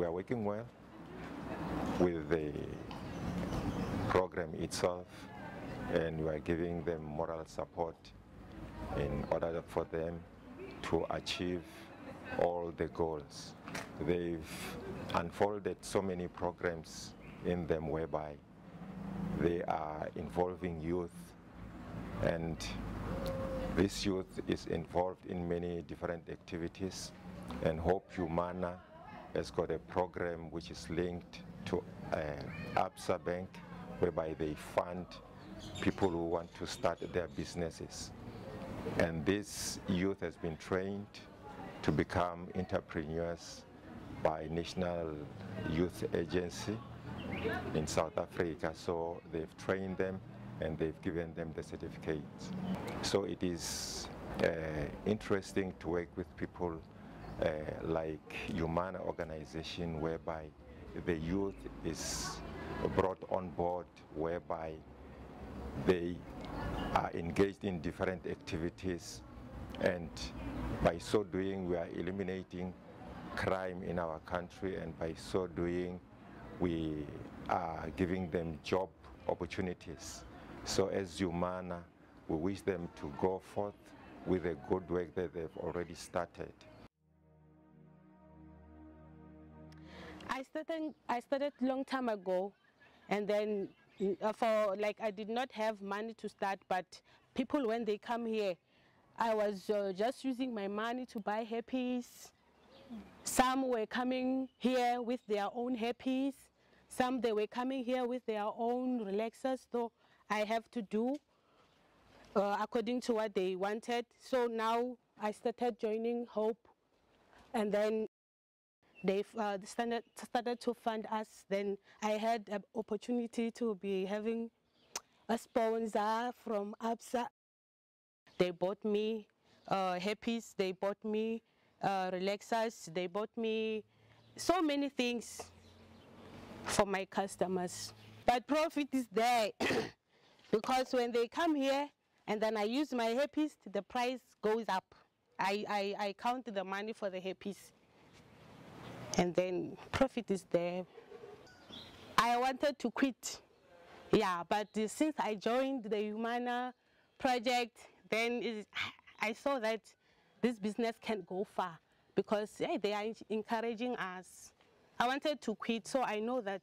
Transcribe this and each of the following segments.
We are working well with the program itself and we are giving them moral support in order for them to achieve all the goals. They've unfolded so many programs in them whereby they are involving youth and this youth is involved in many different activities and Hope Humana has got a program which is linked to uh, ABSA Bank whereby they fund people who want to start their businesses. And this youth has been trained to become entrepreneurs by National Youth Agency in South Africa. So they've trained them and they've given them the certificates. So it is uh, interesting to work with people uh, like Humana organization whereby the youth is brought on board whereby they are engaged in different activities and by so doing we are eliminating crime in our country and by so doing we are giving them job opportunities. So as Humana, we wish them to go forth with the good work that they've already started. I started I started long time ago. And then uh, for like I did not have money to start but people when they come here I was uh, just using my money to buy happies some were coming here with their own happies some they were coming here with their own relaxers. So I have to do uh, according to what they wanted. So now I started joining Hope. And then they uh, started, started to fund us. Then I had an opportunity to be having a sponsor from ABSA. They bought me uh, happies, they bought me uh, relaxers, they bought me so many things for my customers. But profit is there because when they come here and then I use my happies, the price goes up. I, I, I count the money for the happies and then profit is there. I wanted to quit, yeah, but since I joined the Humana project, then I saw that this business can go far because yeah, they are encouraging us. I wanted to quit, so I know that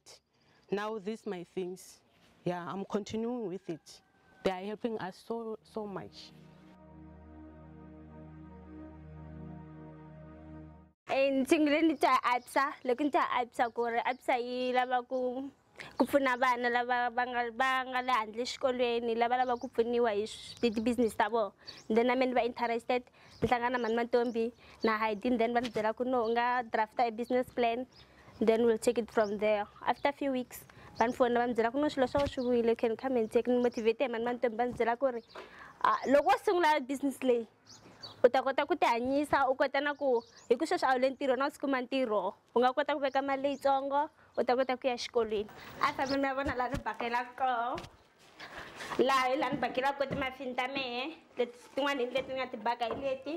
now these my things. Yeah, I'm continuing with it. They are helping us so so much. Sungule ni twa absa loko ni twa absa ku ri absa yi lava ku ku pfuna vana lava va nga va nga le handle xikolweni lava lava ku pfuniwa hi ti-business ta vona then na meni va interested ni hlangana na mani mantombi na hidin then va ni byela ku no u nga drafta a business plan then we'll take it from there. After few weeks va ni fona va ni byela ku no swilo swa swi vuyile can come and take ni motivate hi mani mantombi va ni byela ku ri loko wo sungula business leyi u ta kota ku ti hanyisa u kota na ku hi ku sweswi a wu le ntirho na u swi kuma ntirho u nga kota ku veka mali leyitsongo u ta kota ku ya xikolweni a fambi vona laha ni bakelaka koho. Laha hi laha ni bakelaka ko timafini ta mehe leti tin'wana hi leti ni nga ti baka hi leti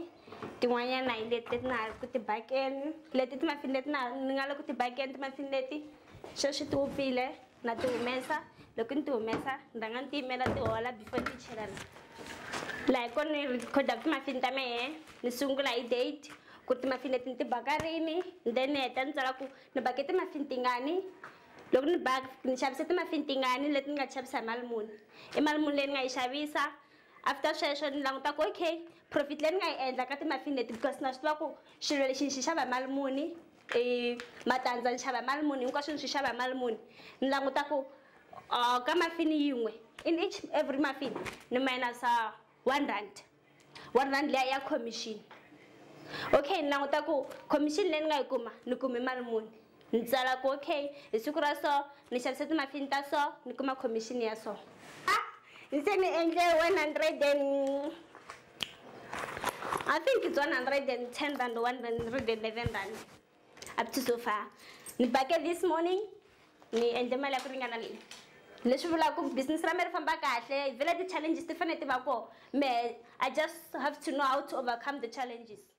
tin'wanyana hi leti leti na ha ri ku ti bakeni. Leti timafini leti na ni nga le ku ti bakeni timafini leti sweswi ti wupfile na ti humesa. Loko ni ti humesa ni rhanga ni ti yimela ti hola before ti chelana laha hi kona ni rikhodaka timafini ta mehe ni sungula hi date ku ri timafini leti ni ti baka rini then ni heta ni tsala ku ni bake timafini tingani loko ni baka ni xavise timafini tingani leti ni nga xavisa mali muni i mali muni leyi ni nga yi xavisa after sweswo ni languta ku okay. Profit leyi ni nga yi endla ka timafini leti because na swi tiva ku xilo lexi ni. Xi xava mali muni matandza ni xava mali muni hinkwaswo ni swi xava mali in each every mafini ni minusa one rand. One rand leya ya commission. Okay ni languta commission leyi ni nga yi kuma ni kume mali muni. Ni tsala ku okay hi siku ra so ni xavise timafini ta so ni kuma commission ya so. A ni ni endle one hundred and i think it's one hundred and ten rand one hundred and eleven rand. Up to so far. Ni this morning ni endle mali ya ku ringana leyi leswi vulaka ku business ra me ri famba kahle vhele ti-challenges ti fanele ti va koho me i just have to know how to overcome the challenges